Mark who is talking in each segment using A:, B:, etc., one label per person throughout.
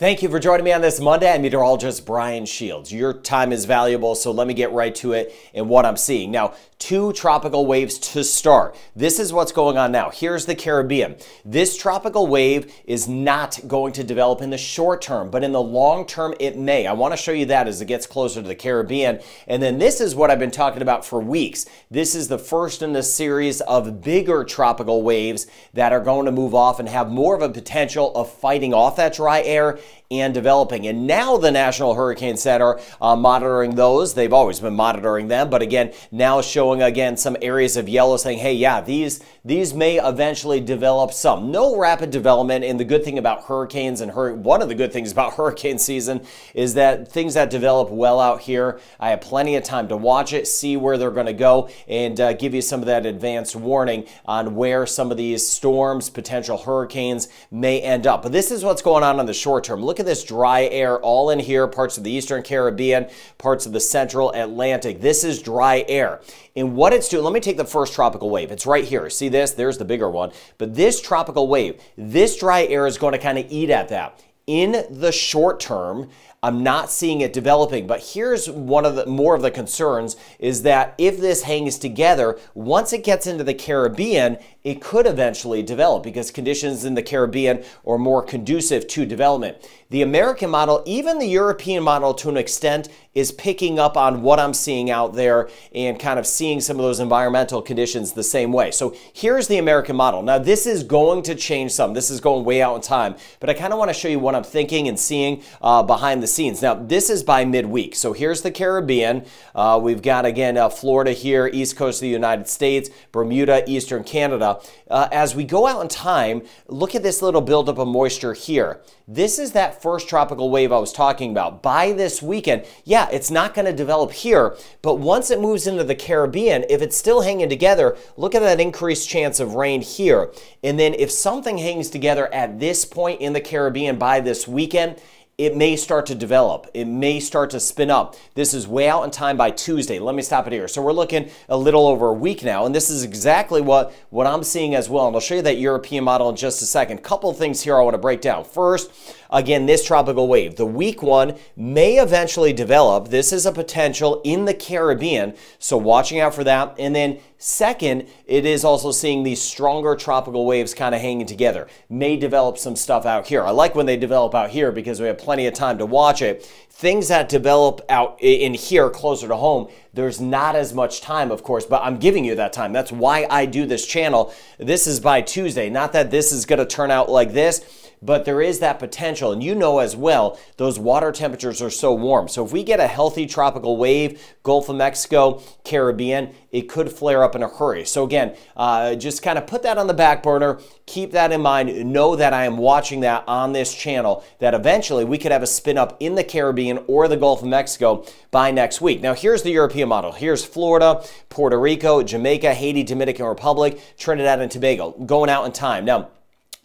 A: Thank you for joining me on this Monday. I'm meteorologist Brian Shields. Your time is valuable, so let me get right to it and what I'm seeing. Now, two tropical waves to start. This is what's going on now. Here's the Caribbean. This tropical wave is not going to develop in the short term, but in the long term, it may. I want to show you that as it gets closer to the Caribbean. And then this is what I've been talking about for weeks. This is the first in the series of bigger tropical waves that are going to move off and have more of a potential of fighting off that dry air and developing. And now the National Hurricane Center uh, monitoring those. They've always been monitoring them, but again, now showing again some areas of yellow saying, hey, yeah, these these may eventually develop some. No rapid development. And the good thing about hurricanes and hur- one of the good things about hurricane season is that things that develop well out here, I have plenty of time to watch it, see where they're going to go, and uh, give you some of that advanced warning on where some of these storms, potential hurricanes may end up. But this is what's going on in the short term. Look at this dry air all in here, parts of the eastern Caribbean, parts of the central Atlantic. This is dry air. And what it's doing, let me take the first tropical wave. It's right here. See this? There's the bigger one. But this tropical wave, this dry air is going to kind of eat at that. In the short term, I'm not seeing it developing. But here's one of the more of the concerns is that if this hangs together, once it gets into the Caribbean, it could eventually develop because conditions in the Caribbean are more conducive to development. The American model, even the European model to an extent, is picking up on what I'm seeing out there and kind of seeing some of those environmental conditions the same way. So here's the American model. Now, this is going to change some. This is going way out in time, but I kind of want to show you what I'm thinking and seeing uh, behind the scenes. Now, this is by midweek. So here's the Caribbean. Uh, we've got, again, uh, Florida here, east coast of the United States, Bermuda, eastern Canada. Uh, as we go out in time, look at this little buildup of moisture here. This is that first tropical wave I was talking about. By this weekend, yeah, it's not going to develop here, but once it moves into the Caribbean, if it's still hanging together, look at that increased chance of rain here. And then if something hangs together at this point in the Caribbean by this weekend, it may start to develop. It may start to spin up. This is way out in time by Tuesday. Let me stop it here. So we're looking a little over a week now, and this is exactly what, what I'm seeing as well. And I'll show you that European model in just a second. Couple things here I want to break down. First, again, this tropical wave. The weak one may eventually develop. This is a potential in the Caribbean, so watching out for that. And then Second, it is also seeing these stronger tropical waves kind of hanging together. May develop some stuff out here. I like when they develop out here because we have plenty of time to watch it. Things that develop out in here closer to home, there's not as much time, of course, but I'm giving you that time. That's why I do this channel. This is by Tuesday. Not that this is going to turn out like this but there is that potential. And you know as well, those water temperatures are so warm. So if we get a healthy tropical wave, Gulf of Mexico, Caribbean, it could flare up in a hurry. So again, uh, just kind of put that on the back burner. Keep that in mind. Know that I am watching that on this channel, that eventually we could have a spin up in the Caribbean or the Gulf of Mexico by next week. Now, here's the European model. Here's Florida, Puerto Rico, Jamaica, Haiti, Dominican Republic, Trinidad and Tobago going out in time. Now,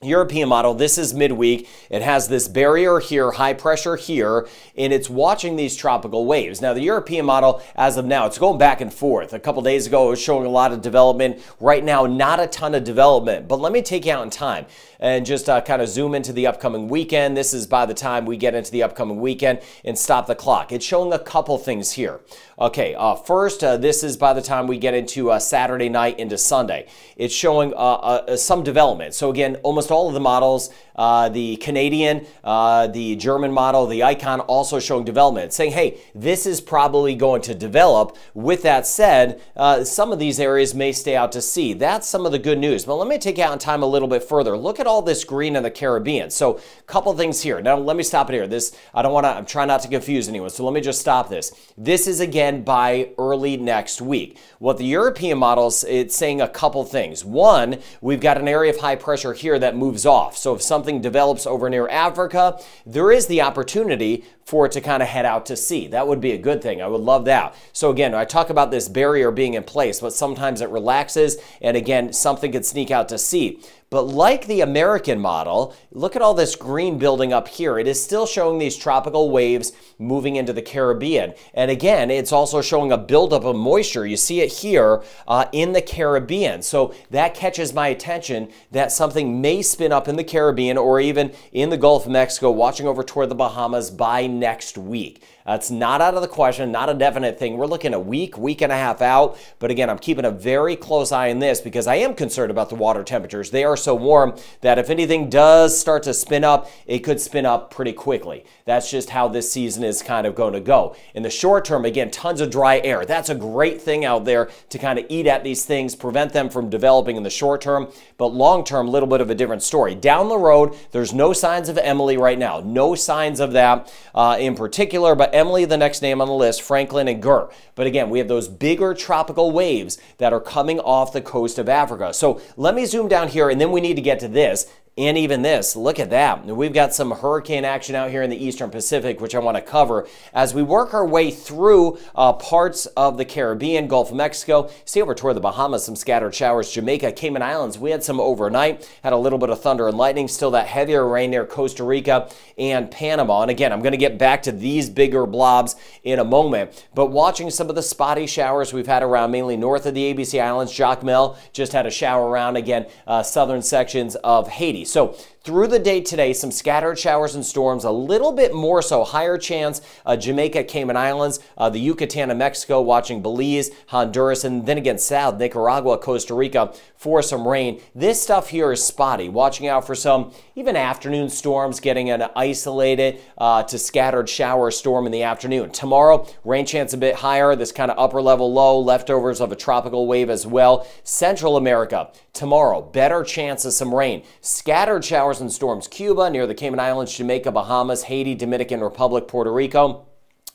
A: European model, this is midweek. It has this barrier here, high pressure here, and it's watching these tropical waves. Now, the European model, as of now, it's going back and forth. A couple days ago, it was showing a lot of development. Right now, not a ton of development, but let me take you out in time and just uh, kind of zoom into the upcoming weekend. This is by the time we get into the upcoming weekend and stop the clock. It's showing a couple things here. Okay, uh, first, uh, this is by the time we get into uh, Saturday night into Sunday. It's showing uh, uh, some development. So again, almost all of the models, uh, the Canadian, the German model, the Icon, also showing development, saying, hey, this is probably going to develop. With that said, some of these areas may stay out to sea. That's some of the good news. But let me take out in time a little bit further. Look at all this green in the Caribbean. So a couple things here. Now, let me stop it here. This, I don't want to, I'm trying not to confuse anyone. So let me just stop this. This is again again by early next week. What the European models, it's saying a couple things. One, we've got an area of high pressure here that moves off. So if something develops over near Africa, there is the opportunity for it to kind of head out to sea. That would be a good thing. I would love that. So again, I talk about this barrier being in place, but sometimes it relaxes and again, something could sneak out to sea. But like the American model, look at all this green building up here. It is still showing these tropical waves moving into the Caribbean. And again, it's also showing a buildup of moisture. You see it here uh, in the Caribbean. So that catches my attention that something may spin up in the Caribbean or even in the Gulf of Mexico, watching over toward the Bahamas by next week. That's not out of the question, not a definite thing. We're looking a week, week and a half out. But again, I'm keeping a very close eye on this because I am concerned about the water temperatures. They are so warm that if anything does start to spin up, it could spin up pretty quickly. That's just how this season is kind of going to go. In the short term, again, tons of dry air. That's a great thing out there to kind of eat at these things, prevent them from developing in the short term. But long term, a little bit of a different story. Down the road, there's no signs of Emily right now. No signs of that uh, Uh, in particular, but Emily, the next name on the list, Franklin and Gert. But again, we have those bigger tropical waves that are coming off the coast of Africa. So let me zoom down here, and then we need to get to this and even this. Look at that. We've got some hurricane action out here in the Eastern Pacific, which I want to cover as we work our way through uh, parts of the Caribbean, Gulf of Mexico. See over toward the Bahamas, some scattered showers. Jamaica, Cayman Islands, we had some overnight, had a little bit of thunder and lightning, still that heavier rain near Costa Rica and Panama. And again, I'm going to get back to these bigger blobs in a moment, but watching some of the spotty showers we've had around mainly north of the ABC Islands, Jacmel just had a shower around again, uh, southern sections of Haiti. So through the day today, some scattered showers and storms, a little bit more so, higher chance uh, Jamaica, Cayman Islands, uh, the Yucatan of Mexico, watching Belize, Honduras, and then again South, Nicaragua, Costa Rica for some rain. This stuff here is spotty. Watching out for some even afternoon storms, getting an isolated uh, to scattered shower storm in the afternoon. Tomorrow, rain chance a bit higher, this kind of upper level low, leftovers of a tropical wave as well. Central America, tomorrow, better chance of some rain. Scattered showers and storms. Cuba, near the Cayman Islands, Jamaica, Bahamas, Haiti, Dominican Republic, Puerto Rico.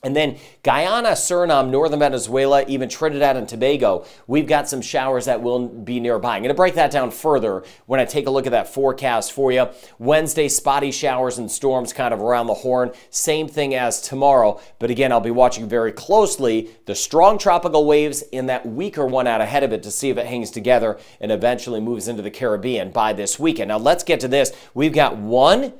A: And then Guyana, Suriname, northern Venezuela, even Trinidad and Tobago, we've got some showers that will be nearby. I'm going to break that down further when I take a look at that forecast for you. Wednesday, spotty showers and storms kind of around the horn. Same thing as tomorrow. But again, I'll be watching very closely the strong tropical waves in that weaker one out ahead of it to see if it hangs together and eventually moves into the Caribbean by this weekend. Now, let's get to this. We've got one,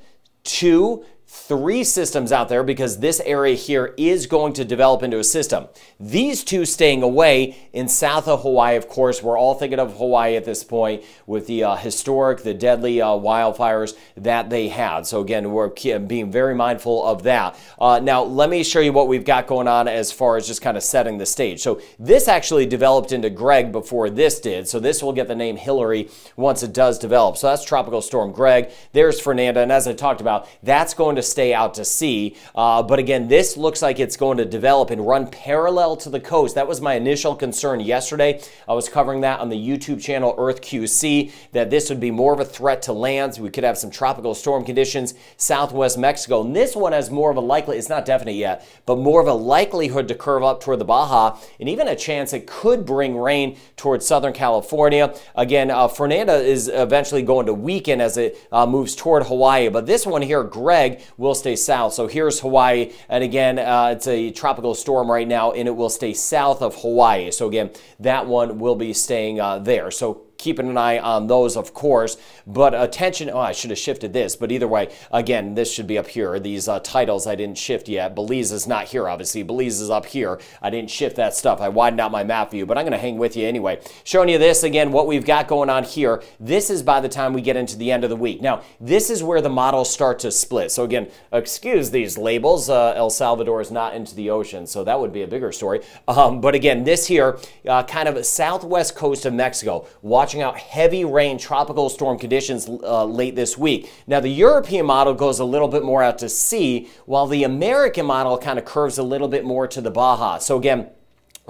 A: two, three systems out there because this area here is going to develop into a system. These two staying away in south of Hawaii, of course, we're all thinking of Hawaii at this point with the uh, historic, the deadly uh, wildfires that they had. So again, we're being very mindful of that. Uh, now, let me show you what we've got going on as far as just kind of setting the stage. So this actually developed into Greg before this did. So this will get the name Hilary once it does develop. So that's Tropical Storm Greg. There's Fernanda. And as I talked about, that's going to to stay out to sea. Uh, but again, this looks like it's going to develop and run parallel to the coast. That was my initial concern yesterday. I was covering that on the YouTube channel Earth QC, that this would be more of a threat to lands. We could have some tropical storm conditions southwest Mexico. And this one has more of a likely, it's not definite yet, but more of a likelihood to curve up toward the Baja and even a chance it could bring rain towards Southern California. Again, uh, Fernanda is eventually going to weaken as it uh, moves toward Hawaii. But this one here, Greg, will stay south. So here's Hawaii. And again, uh, it's a tropical storm right now, and it will stay south of Hawaii. So again, that one will be staying uh, there. So keeping an eye on those, of course. But attention, oh, I should have shifted this. But either way, again, this should be up here. These uh, titles I didn't shift yet. Belize is not here, obviously. Belize is up here. I didn't shift that stuff. I widened out my map view, but I'm going to hang with you anyway. Showing you this again, what we've got going on here. This is by the time we get into the end of the week. Now, this is where the models start to split. So again, excuse these labels. Uh, El Salvador is not into the ocean, so that would be a bigger story. Um, but again, this here, uh, kind of southwest coast of Mexico. Watch watching out heavy rain, tropical storm conditions uh, late this week. Now, the European model goes a little bit more out to sea, while the American model kind of curves a little bit more to the Baja. So again,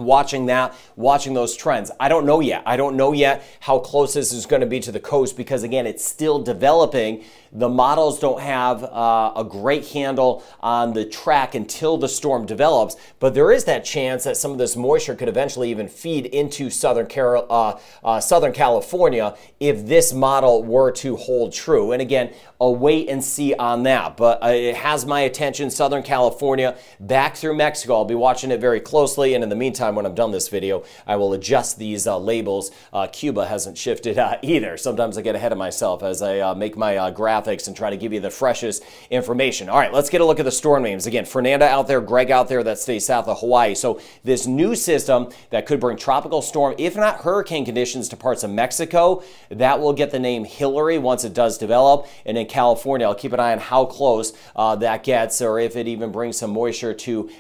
A: watching that, watching those trends. I don't know yet. I don't know yet how close this is going to be to the coast because, again, it's still developing. The models don't have uh, a great handle on the track until the storm develops, but there is that chance that some of this moisture could eventually even feed into Southern, Car uh, uh, Southern California if this model were to hold true. And again, a wait and see on that, but uh, it has my attention. Southern California back through Mexico. I'll be watching it very closely, and in the meantime, time when I'm done this video, I will adjust these uh, labels. Uh, Cuba hasn't shifted uh, either. Sometimes I get ahead of myself as I uh, make my uh, graphics and try to give you the freshest information. All right, let's get a look at the storm names. Again, Fernanda out there, Greg out there that stays south of Hawaii. So this new system that could bring tropical storm, if not hurricane conditions to parts of Mexico, that will get the name Hilary once it does develop. And in California, I'll keep an eye on how close that gets or if it even brings some moisture to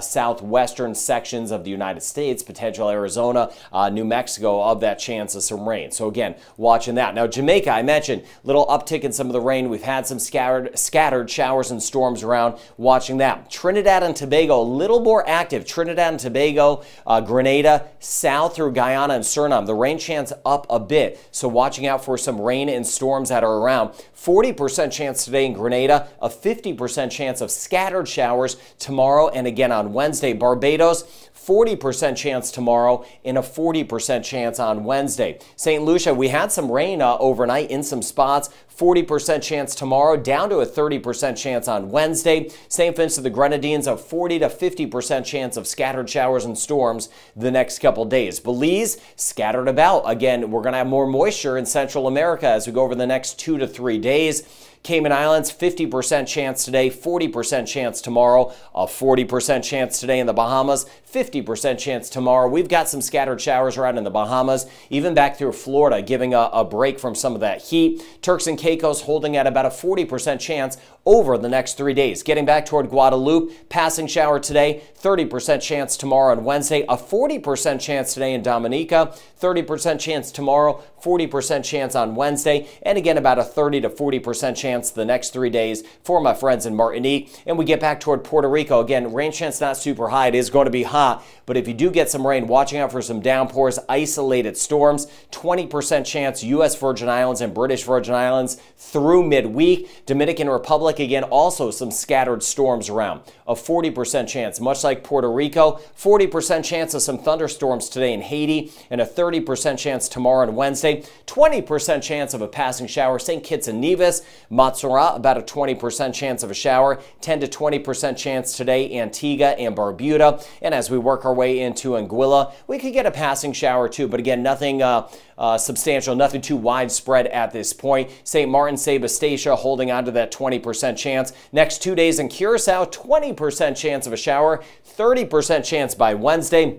A: southwestern sections of the United States, potential Arizona, uh, New Mexico, of that chance of some rain. So again, watching that. Now Jamaica, I mentioned little uptick in some of the rain. We've had some scattered scattered showers and storms around. Watching that. Trinidad and Tobago, a little more active. Trinidad and Tobago, uh, Grenada, south through Guyana and Suriname. The rain chance up a bit. So watching out for some rain and storms that are around. 40% chance today in Grenada, a 50% chance of scattered showers tomorrow and again on Wednesday. Barbados, 40% chance tomorrow and a 40% chance on Wednesday. St. Lucia, we had some rain uh, overnight in some spots. 40% chance tomorrow, down to a 30% chance on Wednesday. St. Vincent to the Grenadines, a 40 to 50% chance of scattered showers and storms the next couple days. Belize, scattered about. Again, we're going to have more moisture in Central America as we go over the next two to three days. Cayman Islands, 50% chance today, 40% chance tomorrow, a 40% chance today in the Bahamas, 50% chance tomorrow. We've got some scattered showers around in the Bahamas, even back through Florida, giving a, a break from some of that heat. Turks and Caicos holding at about a 40% chance over the next three days. Getting back toward Guadeloupe, passing shower today, 30% chance tomorrow and Wednesday, a 40% chance today in Dominica, 30% chance tomorrow, 40% chance on Wednesday, and again about a 30 to 40% chance the next three days for my friends in Martinique. And we get back toward Puerto Rico. Again, rain chance not super high. It is going to be hot, but if you do get some rain, watching out for some downpours, isolated storms, 20% chance U.S. Virgin Islands and British Virgin Islands through midweek. Dominican Republic, again, also some scattered storms around. A 40% chance, much like Puerto Rico, 40% chance of some thunderstorms today in Haiti, and a 30% chance tomorrow and Wednesday. 20% chance of a passing shower. St. Kitts and Nevis, Montserrat, about a 20% chance of a shower. 10 to 20% chance today, Antigua and Barbuda. And as we work our way into Anguilla, we could get a passing shower too, but again, nothing uh, uh, substantial, nothing too widespread at this point. St. Martin, St. Eustatia holding on to that 20% chance. Next two days in Curacao, 20% chance of a shower, 30% chance by Wednesday.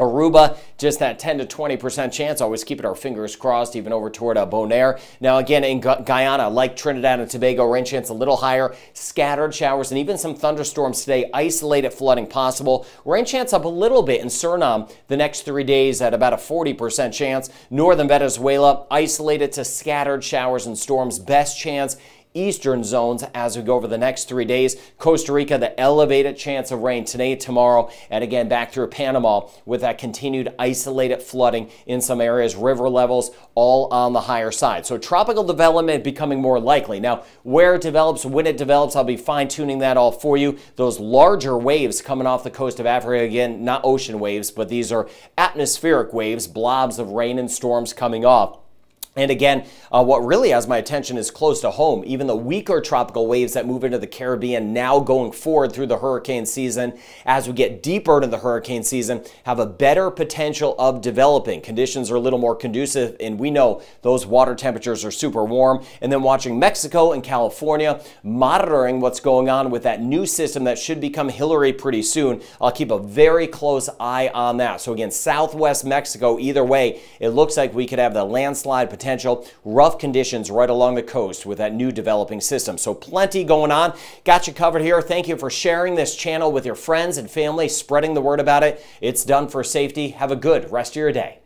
A: Aruba, just that 10 to 20% chance. Always keeping our fingers crossed, even over toward uh, Bonaire. Now, again, in Gu Guyana, like Trinidad and Tobago, rain chance a little higher. Scattered showers and even some thunderstorms today. Isolated flooding possible. Rain chance up a little bit in Suriname the next three days at about a 40% chance. Northern Venezuela, isolated to scattered showers and storms. Best chance eastern zones as we go over the next three days. Costa Rica, the elevated chance of rain today, tomorrow, and again back through Panama with that continued isolated flooding in some areas, river levels all on the higher side. So tropical development becoming more likely. Now, where it develops, when it develops, I'll be fine tuning that all for you. Those larger waves coming off the coast of Africa, again, not ocean waves, but these are atmospheric waves, blobs of rain and storms coming off. And again, uh, what really has my attention is close to home. Even the weaker tropical waves that move into the Caribbean now going forward through the hurricane season, as we get deeper into the hurricane season, have a better potential of developing. Conditions are a little more conducive, and we know those water temperatures are super warm. And then watching Mexico and California, monitoring what's going on with that new system that should become Hilary pretty soon. I'll keep a very close eye on that. So again, southwest Mexico, either way, it looks like we could have the landslide potential rough conditions right along the coast with that new developing system. So plenty going on. Got you covered here. Thank you for sharing this channel with your friends and family, spreading the word about it. It's done for safety. Have a good rest of your day.